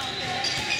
Okay.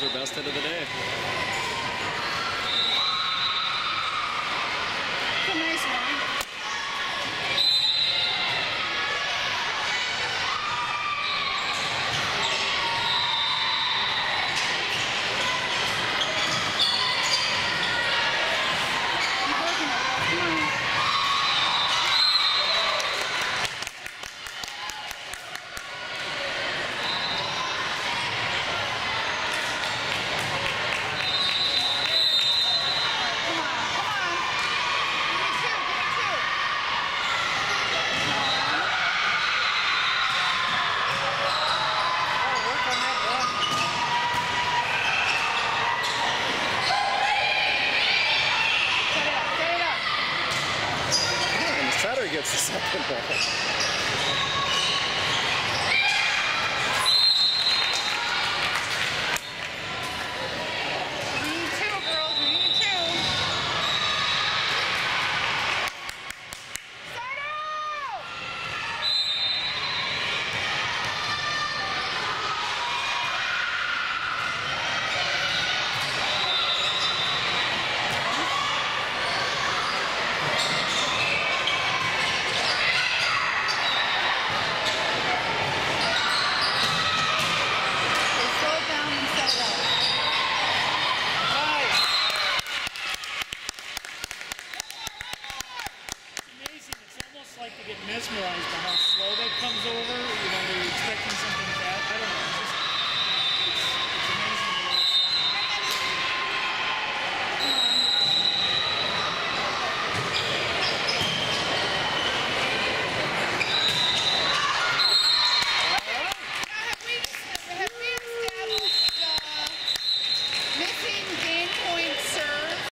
was her best hit of the day. gets the second ball. get mesmerized by how slow that comes over.